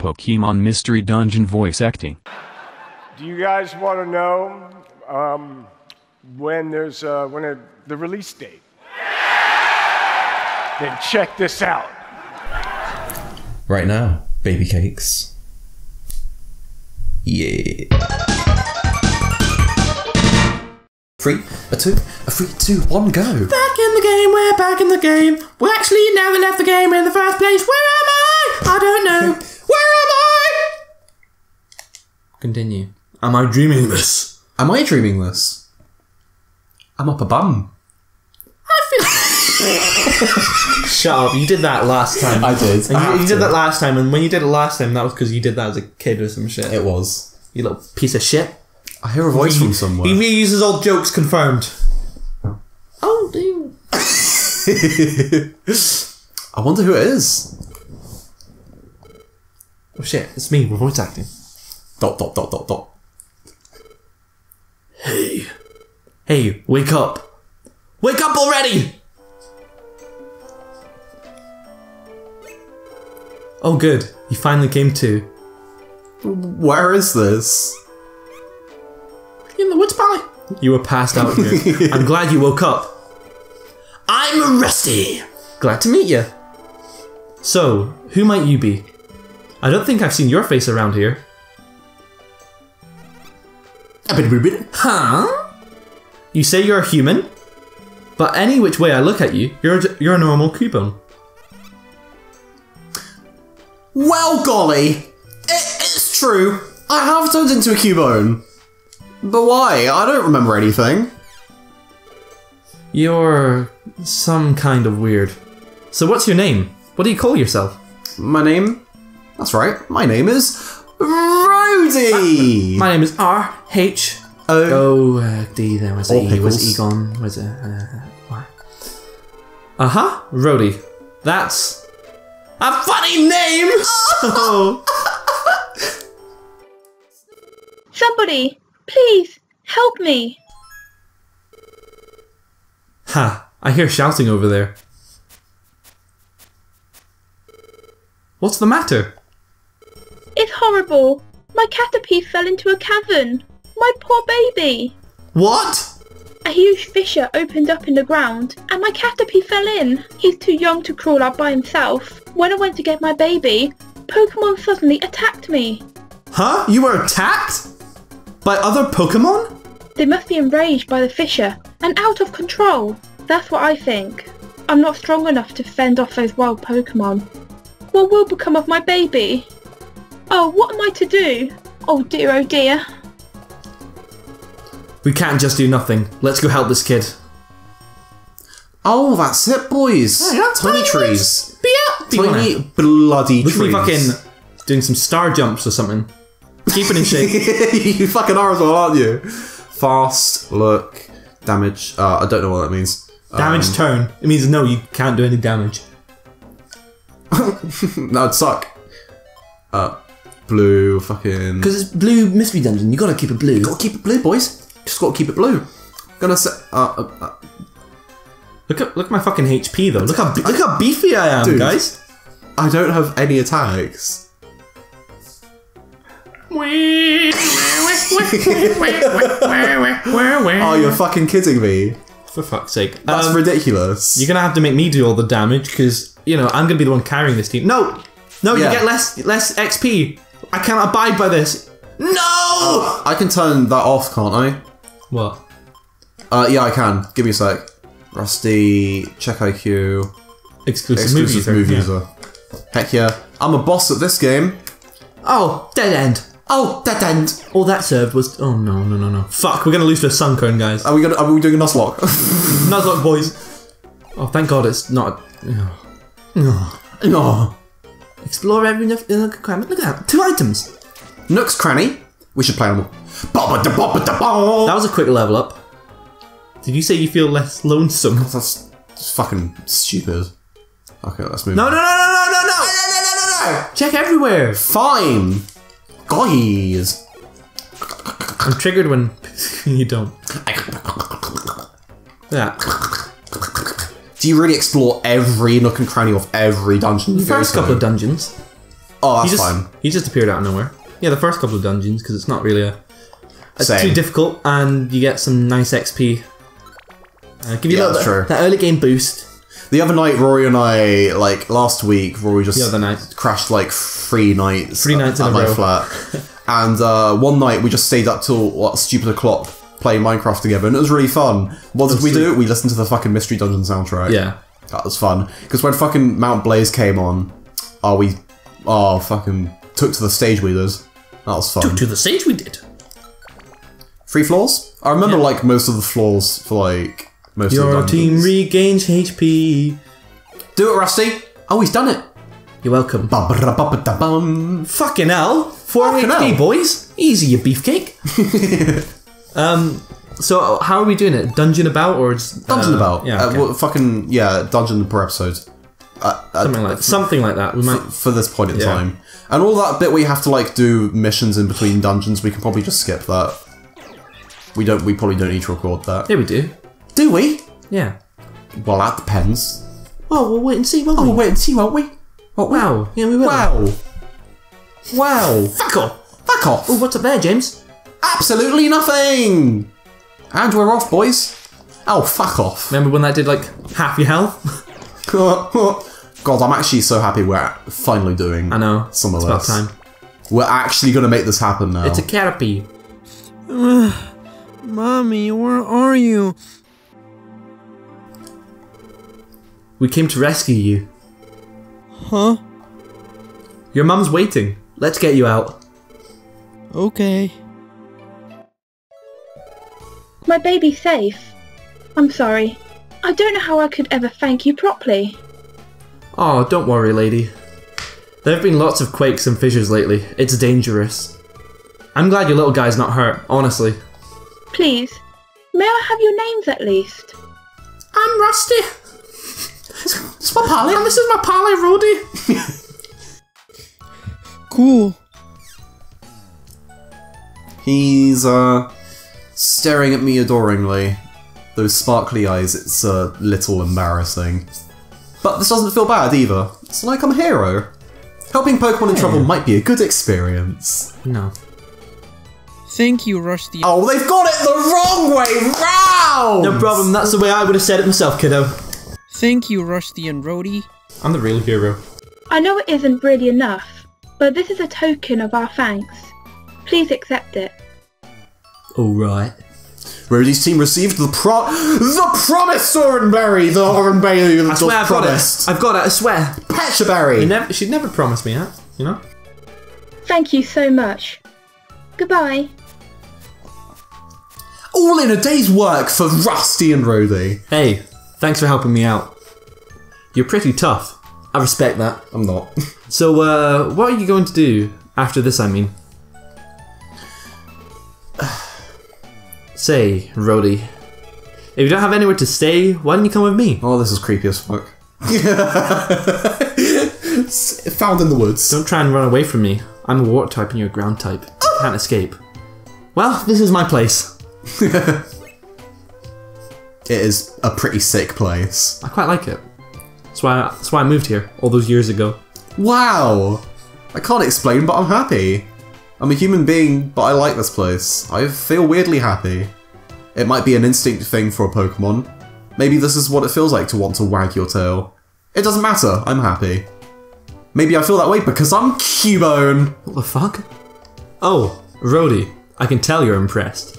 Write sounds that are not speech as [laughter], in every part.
Pokemon Mystery Dungeon voice acting. Do you guys want to know um, when there's uh, when a, the release date? Then check this out. Right now, baby cakes. Yeah. Three, a two, a three, two, one, go. Back in the game, we're back in the game. We actually never left the game in the first place. Where am I? I don't know. Where am I? Continue. Am I dreaming this? Am I dreaming this? I'm up a bum. [laughs] Shut up. You did that last time. I did. And I you, you did that last time, and when you did it last time, that was because you did that as a kid or some shit. It was. you little piece of shit. I hear a voice from somewhere. He reuses old jokes confirmed. Oh, dude. [laughs] I wonder who it is. Oh shit, it's me, we're voice acting. Dot, dot, dot, dot, dot. Hey. Hey, wake up. Wake up already! Oh, good. You finally came to. Where is this? In the woods, pally. You were passed out here. [laughs] I'm glad you woke up. I'm Rusty. Glad to meet you. So, who might you be? I don't think I've seen your face around here. Huh? You say you're a human? But any which way I look at you, you're you're a normal Cubone. Well, golly, it, it's true. I have turned into a Cubone. But why? I don't remember anything. You're some kind of weird. So what's your name? What do you call yourself? My name? That's right. My name is Rhodey. My name is R H Oh, O uh, D. There was All E. Was pickles. Egon? Was it? Uh, what? Uh huh. Rhodey. That's a funny name. oh. [laughs] Somebody, please help me. Ha! I hear shouting over there. What's the matter? Horrible. My caterpie fell into a cavern. My poor baby. What? A huge fissure opened up in the ground and my caterpie fell in. He's too young to crawl out by himself. When I went to get my baby, Pokemon suddenly attacked me. Huh? You were attacked by other Pokemon? They must be enraged by the fissure and out of control. That's what I think. I'm not strong enough to fend off those wild Pokemon. What will become of my baby? Oh, what am I to do? Oh dear, oh dear. We can't just do nothing. Let's go help this kid. oh, that's it, boys. yeah, Tiny tiny trees. Be out! Tiny bloody Look at trees. me fucking doing some star jumps or something. Keep it in shape. [laughs] you fucking are as well, aren't you? Fast, look, damage. Uh, I don't know what that means. Damage Um, turn. It means no, you can't do any damage. [laughs] That'd suck. Uh, blue, fucking. Because it's blue mystery dungeon. You gotta keep it blue. Gotta keep it blue, boys. Just gotta keep it blue. Gonna say. Uh, uh, uh, Look at look at my fucking HP though. Look how look how beefy I am, Dude. guys. I don't have any attacks. [laughs] Oh, you're fucking kidding me. For fuck's sake. That's Um, ridiculous. You're gonna have to make me do all the damage because you know I'm gonna be the one carrying this team. No, no, Yeah. you get less less XP. I can't abide by this. No. I can turn that off, can't I? What? Uh, yeah, I can. Give me a sec. Rusty, check IQ, Exclusive, movie exclusive user. Yeah. user. Heck yeah. I'm a boss at this game. Oh, dead end. Oh, dead end. All that served was. Oh no no no no. Fuck, we're gonna lose to a Sunkern, guys. Are we gonna? Are we doing a Nuzlocke? [laughs] Nuzlocke boys. Oh, thank God it's not. No. No. no. Explore every nook nook and cranny. Look at that. Two items. Nook's cranny. We should play them. Bobba da bobba da bobba. That was a quick level up. Did you say you feel less lonesome? That's just fucking stupid. Okay, let's move. No on. no no no no no no. no, no, no, no. Check everywhere. Fine. Guys. I'm triggered when [laughs] you don't. [laughs] Yeah. Do you really explore every nook and cranny of every dungeon The first couple of dungeons. Oh, he just fine. he just appeared out of nowhere. Yeah, the first couple of dungeons because it's not really a it's too difficult, and you get some nice XP. Uh, give you Yeah, that's true. that early game boost. The other night, Rory and I, like last week, Rory just The other night. crashed like three nights. Three nights in at my row. flat. [laughs] and uh, one night we just stayed up till what stupid o'clock playing Minecraft together, and it was really fun. What did we do? We listened to the fucking Mystery Dungeon soundtrack. Yeah, that was fun. Because when fucking Mount Blaze came on, oh we, oh fucking took to the stage with us. That was fun. Took to the stage we did. Three floors? I remember Yeah. like most of the floors for like most of Your the team regains HP. Do it, Rusty. Oh, he's done it. You're welcome. Ba-ba-da-ba-ba-da-bum. Fucking hell, four Fucking HP, hell. boys. Easy, you beefcake. [laughs] um, so how are we doing it? Dungeon about or just Dungeon uh, about. Yeah, Uh, well, fucking yeah, dungeon per episode. Uh, uh, something like something like that. We might. for this point in Yeah. time, and all that bit where you have to like do missions in between dungeons, we can probably just skip that. We don't. We probably don't need to record that. Yeah, we do. Do we? Yeah. Well, that depends. Well, we'll wait and see, won't Oh, we? we'll wait and see, won't we? What? Wow. Yeah, we will. Wow. Wow. Fuck off. Fuck off. Oh, what's up there, James? Absolutely nothing. And we're off, boys. Oh, fuck off. Remember when that did like half your health? [laughs] God, I'm actually so happy we're finally doing I know. some of it's about this. time. We're actually going to make this happen now. It's a Caterpie. [sighs] Mommy, where are you? We came to rescue you. Huh? Your mum's waiting. Let's get you out. Okay. My baby's safe. I'm sorry. I don't know how I could ever thank you properly. Oh, don't worry, lady. There have been lots of quakes and fissures lately. It's dangerous. I'm glad your little guy's not hurt, honestly. Please, may I have your names at least? I'm Rusty. [laughs] It's my pally. And this is my pally, Rudy. Cool. He's uh staring at me adoringly. Those sparkly eyes, it's a little embarrassing. But this doesn't feel bad either. It's like I'm a hero. Helping Pokemon in trouble might be a good experience. No. Thank you, Rusty. Oh, they've got it the wrong way round! No problem, that's the way I would have said it myself, kiddo. Thank you, Rusty and Rhodey. I'm the real hero. I know it isn't really enough, but this is a token of our thanks. Please accept it. Alright. Rhodey's team received the pro- the promised Oranberry, the Oranberry that I was swear I've got it. I've got it, I swear. Pecha Berry. She never, she'd never promised me that, you know? Thank you so much. Goodbye. All in a day's work for Rusty and Rhodey. Hey, thanks for helping me out. You're pretty tough. I respect that. I'm not. [laughs] So, uh, what are you going to do after this, I mean? [sighs] [sighs] Say, Rhodey, if you don't have anywhere to stay, why don't you come with me? Oh, this is creepy as fuck. [laughs] It's Found in the woods. Don't try and run away from me. I'm a water type and you're a ground type. You can't escape. Well, this is my place. [laughs] It is a pretty sick place. I quite like it. That's why, that's why I moved here all those years ago. Wow! I can't explain, but I'm happy. I'm a human being, but I like this place. I feel weirdly happy. It might be an instinct thing for a Pokemon. Maybe this is what it feels like to want to wag your tail. It doesn't matter, I'm happy. Maybe I feel that way because I'm Cubone! What the fuck? Oh, Rhodey, I can tell you're impressed.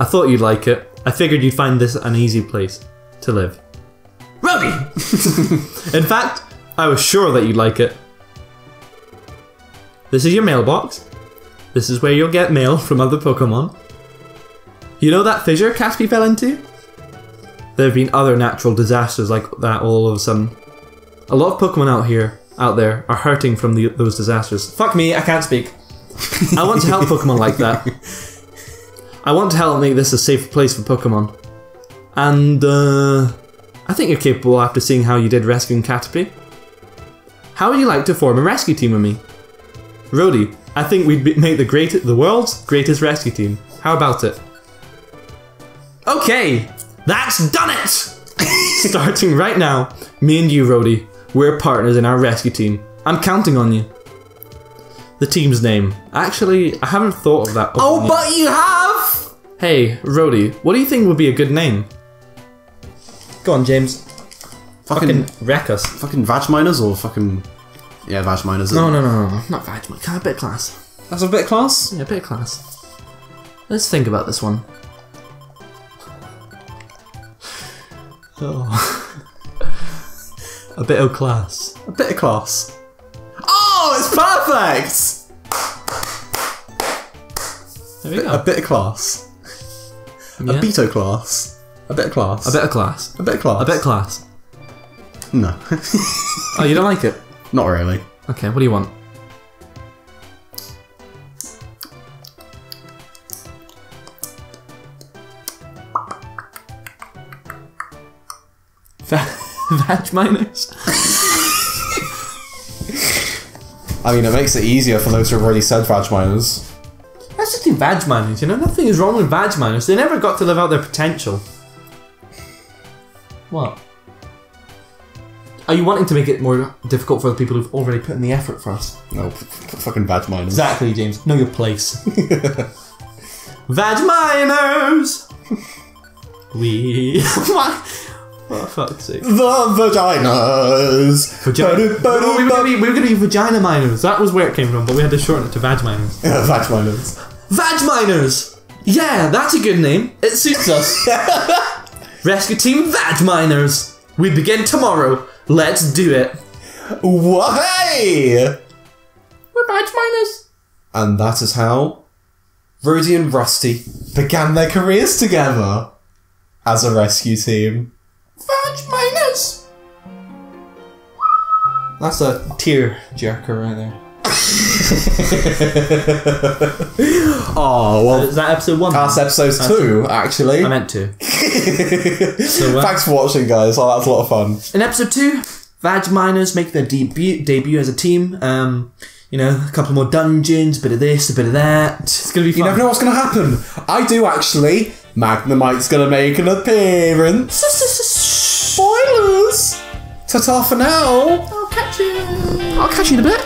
I thought you'd like it. I figured you'd find this an easy place to live. Rhodey! [laughs] In fact, I was sure that you'd like it. This is your mailbox. This is where you'll get mail from other Pokemon. You know that fissure Caspy fell into? There have been other natural disasters like that all of a sudden. A lot of Pokemon out here, out there, are hurting from the, those disasters. Fuck me, I can't speak. I want to help [laughs] Pokemon like that. I want to help make this a safe place for Pokemon. And, uh, I think you're capable after seeing how you did rescuing Caterpie. How would you like to form a rescue team with me? Rhodey, I think we'd be- make the great, the world's greatest rescue team. How about it? Okay, that's done it! [laughs] Starting right now, me and you, Rhodey, we're partners in our rescue team. I'm counting on you. the team's name. Actually, I haven't thought of that. Oh, yet. but you have! Hey, Rhodey, what do you think would be a good name? Go on, James. Fucking, Fucking wreck us. fucking vag miners or fucking. Yeah, vag miners. No, no, no, no, not Vag, man. Kind of bit of class. That's a bit class. Yeah, a bit of class. Let's think about this one. [laughs] Oh. a bit of class. A bit of class. Oh, it's perfect! There we A bit of class. Yeah. A beto class. A bit of class. A bit of class. A bit of class. A bit of class. No. Oh, you don't like it? [laughs] Not really. Okay, what do you want? Va- [laughs] Vag miners? I mean, it makes it easier for those who have already said vag miners. That's just in Vag miners, you know? Nothing is wrong with Vag miners. They never got to live out their potential. Are you wanting to make it more difficult for the people who've already put in the effort first? No, fucking vag miners. Exactly, James. Know your place. [laughs] Vag miners! We. [laughs] what? For fuck's sake. The vaginas! Vagina. No, we, were gonna be, we were gonna be vagina miners. That was where it came from, but we had to shorten it to vag miners. [laughs] Yeah, vag miners. Vag miners! Yeah, that's a good name. It suits us. Rescue Team Vag Miners. We begin tomorrow. Let's do it. Why? We're Vag Miners. And that is how Rudy and Rusty began their careers together as a rescue team. Vag Miners. That's a tear jerker right there. [laughs] Oh, well, Is that episode one? that's episode two, actually. I meant to. [laughs] So, uh, Thanks for watching, guys. Oh, that was a lot of fun. In episode two, Vag Miners make their debut debut as a team. Um, you know, a couple more dungeons, a bit of this, a bit of that. It's gonna be fun. You never know what's going to happen. I do, actually. Magnemite's going to make an appearance. Spoilers! Ta-ta for now. I'll catch you. I'll catch you in a bit.